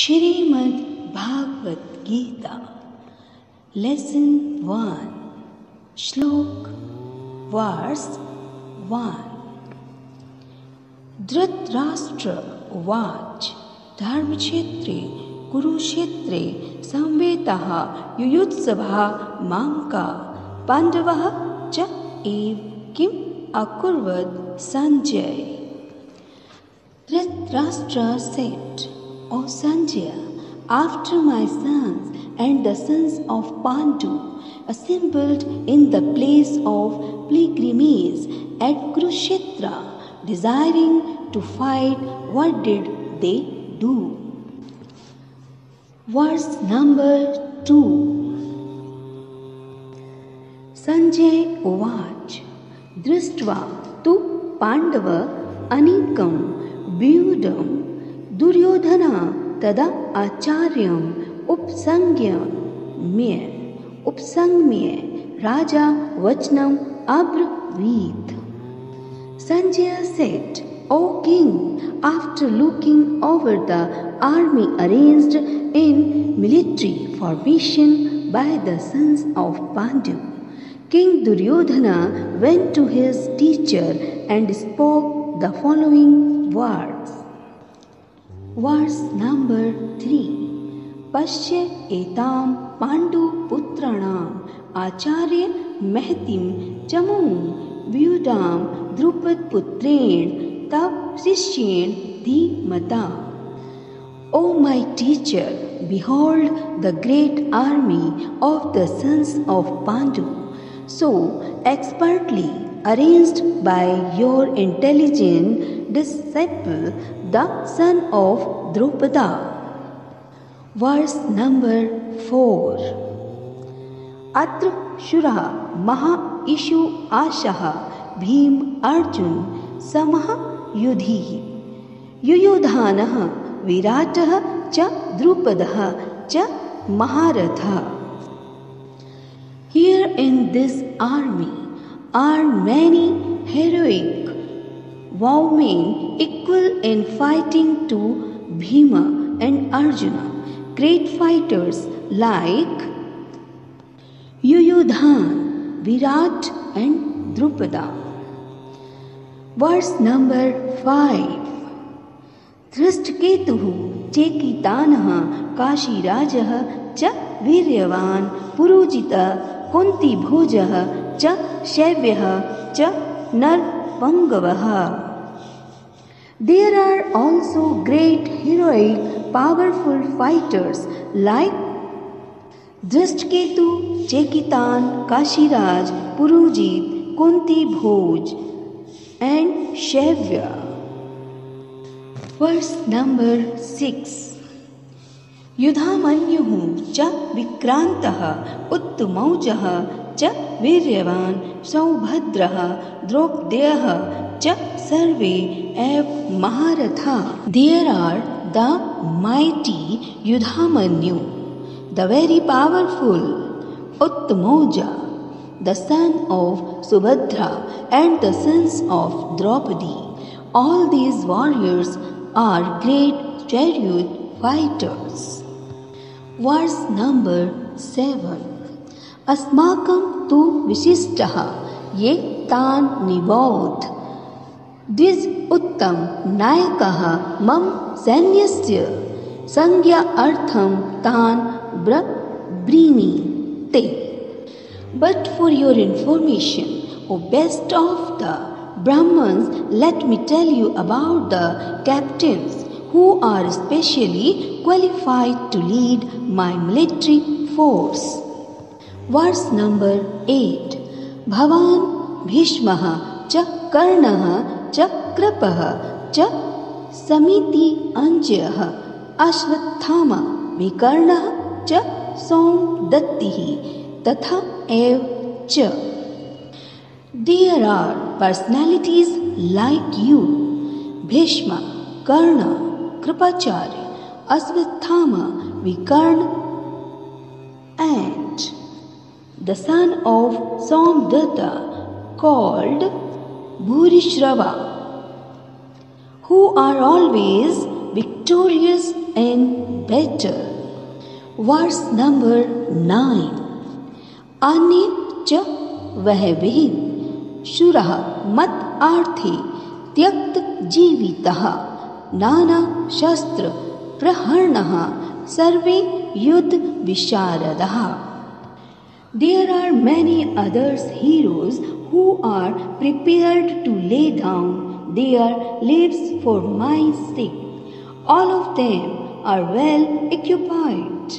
Shrimad Bhagavad Gita lesson one shloka verse one Dhritarashtra watch धर्म क्षेत्रे कुरुक्षेत्रे संवेता युयुत्सभा माँ पांडव च एव किम अकुर्वत संजय। धृतराष्ट्र सेठ O Sanjaya, after my sons and the sons of Pandu assembled in the place of pilgrimage at Kurukshetra, desiring to fight, what did they do? Verse number 2 Sanjay Uvaj Drishtva tu Pandava Anikam Vyudam Duryodhan तदा आचार्य उपसंज्ञ मिय उपसंगम्य राजा वचनम अब्रवीत Sanjaya said O king after looking over the army arranged in military formation by the sons of Pandava king Duryodhana went to his teacher and spoke the following words Verse number 3 पश्य एतां पाण्डुपुत्राणाम् आचार्य महतिं चमुं व्यूढां द्रुपदपुत्रेण तव शिष्येण धीमता। O my teacher, behold the great army of the sons of Pandu, so expertly arranged by your intelligent disciple, the son of Drupada. Verse number 4 अत्र शुरः महा इषु आशः भीम अर्जुन समः युधिः युयुधानः विराटः च द्रुपदः च महारथः Here in this army are many heroic bowmen equal in fighting to Bhima and Arjuna. Great fighters like Yuyudhana Virata and Drupada verse number five Dhrishtaketu cheeky तान काशीराज च वीर्यवान, पुरोजित कुंती भोज च शैव्य च नर पंगवः there are also great heroic powerful fighters like Dhrishtaketu Chekitana Kashiraj Purujit Kunti Bhoja and Shaibya verse number six युधामन्युः च विक्रान्तः उत्तमौजः च वीर्यवान् सौभद्रः द्रौपदेयः च सर्वे एव महारथा। There are the mighty Yudhamanyu the very powerful Uttamauja the son of Subhadra and the sons of Draupadi all these warriors are great chariot fighters verse number seven अस्माकं तु विशिष्टः। ये तान् निबोध। द्विज उत्तम नायकः मम सैन्यस्य। संज्ञा अर्थं तान् ब्रीमि ते but for your information O best of the Brahmins let me tell you about the captains who are specially qualified to lead my military force verse number eight. भवान भीष्मः च कर्णः च कृपः च समिति अंजयः अश्वत्थामा विकर्णः च सौदत्तिः तथा एव च। There are personalities like you Bhishma, Karna, Kripacharya, Ashwatthama, Vikarna and the son of Somdatta called Bhurishrava, who are always victorious in better. Verse number 9 अनिच वह विहीन शुरः मत आर्थे त्यक्त जीवितः नाना शस्त्र प्रहरणः सर्वे युद्ध विशारदः There are many others heroes who are prepared to lay down their lives for my sake. All of them are well occupied,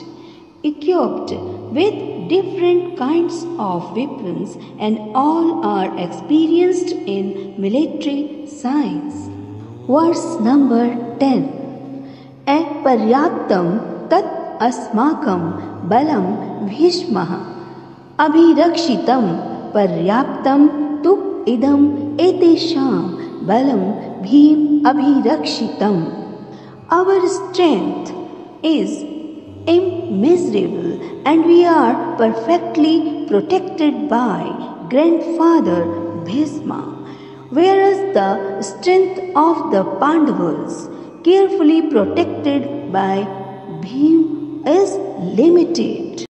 equipped with different kinds of weapons, and all are experienced in military science. Verse number 10 पर्याप्तं tat asmakam balam भीष्मः अभिक्षित पर्याप्त तु इदम एतेषां बलम भीम अभिक्षित our strength is immeasurable and we are perfectly protected by grandfather Bhishma whereas the strength of the Pandavas carefully protected by Bhima is limited